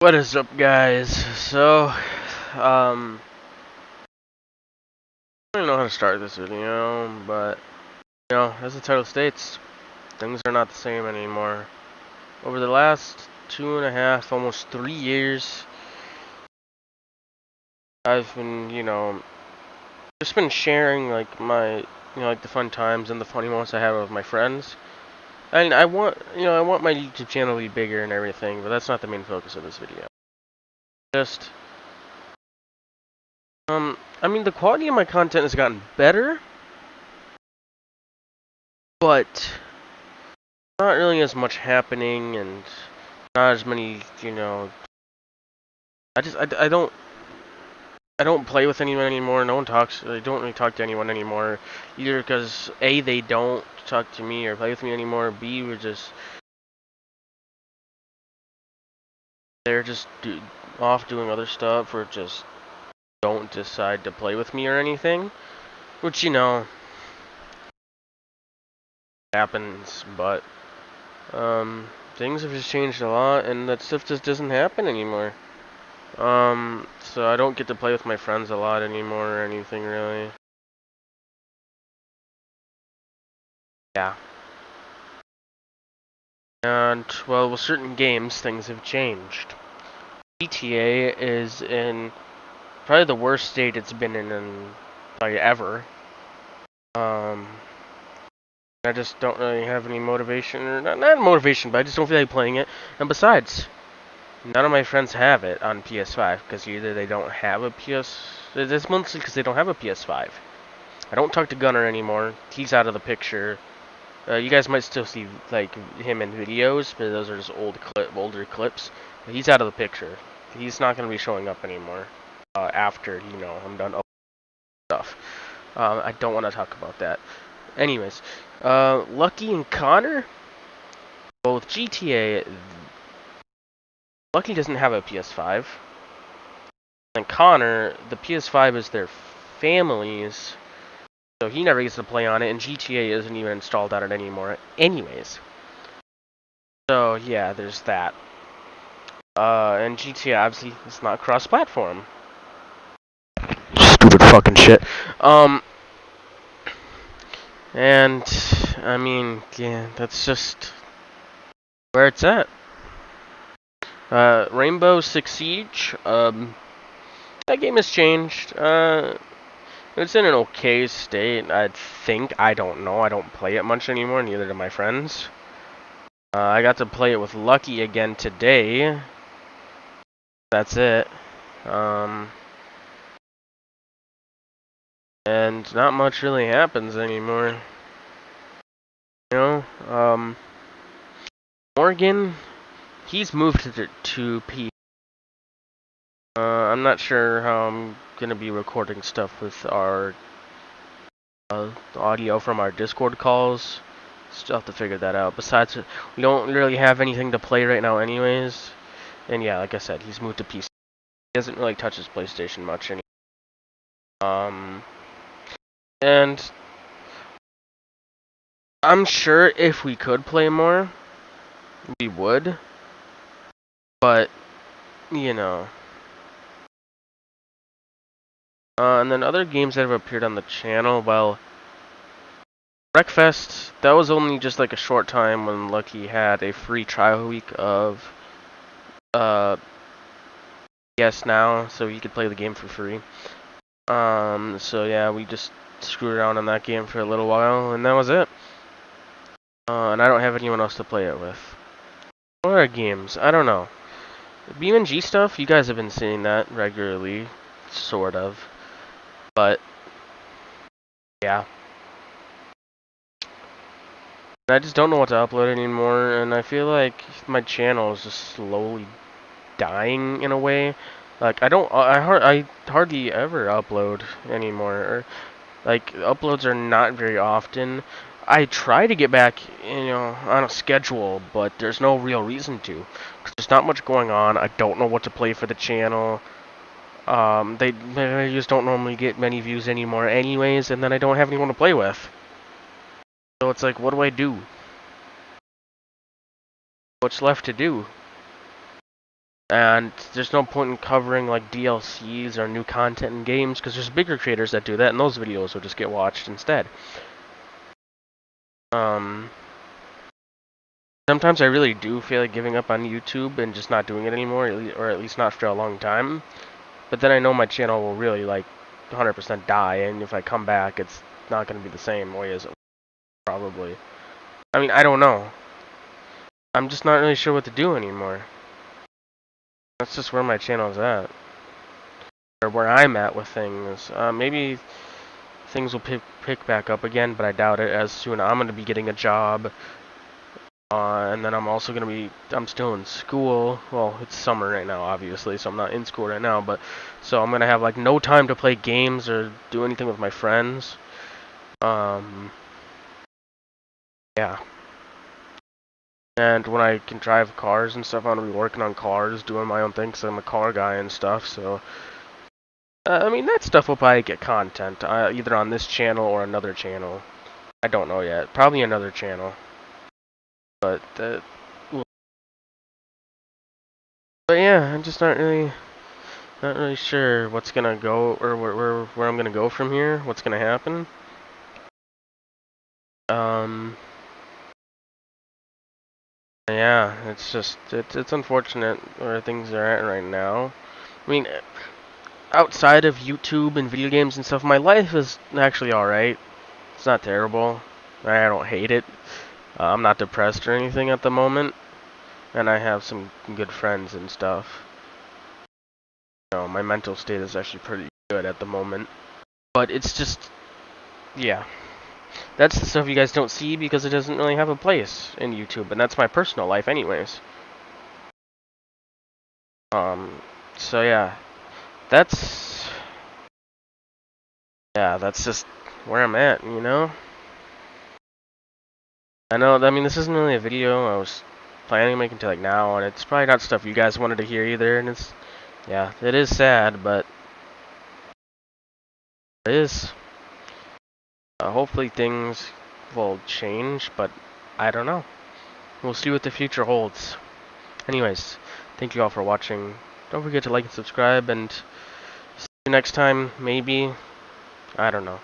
What is up, guys? So, um, I don't know how to start this video, but, you know, as the title states, things are not the same anymore. Over the last two and a half, almost three years, I've been, you know, just been sharing, like, my, you know, like, the fun times and the funny moments I have with my friends. And I want, you know, I want my YouTube channel to be bigger and everything, but that's not the main focus of this video. Just, um, I mean, the quality of my content has gotten better, but not really as much happening and not as many, you know, I just, I, I don't, I don't play with anyone anymore. No one talks. I don't really talk to anyone anymore, either because a they don't talk to me or play with me anymore. B we're just they're just do, off doing other stuff or just don't decide to play with me or anything, which you know happens. But um, things have just changed a lot, and that stuff just doesn't happen anymore. Um, so I don't get to play with my friends a lot anymore or anything really. Yeah. And, well, with certain games, things have changed. GTA is in probably the worst state it's been in, in like, ever. Um, I just don't really have any motivation, or not, not motivation, but I just don't feel like playing it. And besides, None of my friends have it on PS5 because either they don't have a PS. It's mostly because they don't have a PS5. I don't talk to Gunner anymore. He's out of the picture. Uh, you guys might still see like him in videos, but those are just old clip, older clips. But he's out of the picture. He's not going to be showing up anymore uh, after you know I'm done stuff. Um, I don't want to talk about that. Anyways, uh, Lucky and Connor, both GTA Lucky doesn't have a PS5. And Connor, the PS5 is their family's, so he never gets to play on it, and GTA isn't even installed on it anymore anyways. So, yeah, there's that. Uh, and GTA, obviously, is not cross-platform. Stupid fucking shit. Um, and, I mean, yeah, that's just where it's at. Uh, Rainbow Six Siege, um, that game has changed. Uh, it's in an okay state, I think. I don't know. I don't play it much anymore, neither do my friends. Uh, I got to play it with Lucky again today. That's it. Um, and not much really happens anymore. You know, um, Morgan he's moved to, to P. Uh, I'm not sure how I'm gonna be recording stuff with our uh, audio from our Discord calls. Still have to figure that out. Besides, we don't really have anything to play right now, anyways. And yeah, like I said, he's moved to PC. He doesn't really touch his PlayStation much anymore. Um, and I'm sure if we could play more, we would. But, you know. Uh, and then other games that have appeared on the channel, well, Wreckfest, that was only just like a short time when Lucky had a free trial week of uh, PS Now, so you could play the game for free. Um, so yeah, we just screwed around on that game for a little while, and that was it. Uh, and I don't have anyone else to play it with. What are games? I don't know. BeamNG stuff, you guys have been seeing that regularly, sort of. But, yeah. I just don't know what to upload anymore, and I feel like my channel is just slowly dying in a way. Like, I don't, I, hard, I hardly ever upload anymore. Or, like, uploads are not very often. I try to get back, you know, on a schedule, but there's no real reason to. Not much going on. I don't know what to play for the channel. Um, they, they just don't normally get many views anymore anyways, and then I don't have anyone to play with. So it's like, what do I do? What's left to do? And there's no point in covering like DLCs or new content in games because there's bigger creators that do that, and those videos will just get watched instead. Um, sometimes I really do feel like giving up on YouTube and just not doing it anymore, or at least not for a long time. But then I know my channel will really like 100% die, and if I come back, it's not going to be the same way as it was, probably. I mean, I don't know. I'm just not really sure what to do anymore. That's just where my channel is at. Or where I'm at with things. Uh, maybe things will pick, pick back up again, but I doubt it as soon. I'm going to be getting a job. Uh, and then I'm also going to be, I'm still in school. Well, it's summer right now, obviously, so I'm not in school right now. But So I'm going to have, like, no time to play games or do anything with my friends. Um, yeah. And when I can drive cars and stuff, I'm going to be working on cars, doing my own thing, because I'm a car guy and stuff, so... Uh, I mean, that stuff will probably get content, uh, either on this channel or another channel. I don't know yet. Probably another channel. But, uh, But yeah, I'm just not really... Not really sure what's gonna go, or where, where, where I'm gonna go from here, what's gonna happen. Um... Yeah, it's just it's it's unfortunate where things are at right now. I mean, outside of YouTube and video games and stuff, my life is actually all right. It's not terrible. I don't hate it. Uh, I'm not depressed or anything at the moment, and I have some good friends and stuff. Know, my mental state is actually pretty good at the moment, but it's just, yeah. That's the stuff you guys don't see because it doesn't really have a place in YouTube, and that's my personal life anyways. Um, so yeah, that's, yeah, that's just where I'm at, you know? I know, I mean, this isn't really a video I was planning on making until like now, and it's probably not stuff you guys wanted to hear either, and it's, yeah, it is sad, but it is. Uh, hopefully things will change, but I don't know. We'll see what the future holds. Anyways, thank you all for watching. Don't forget to like and subscribe, and see you next time, maybe. I don't know.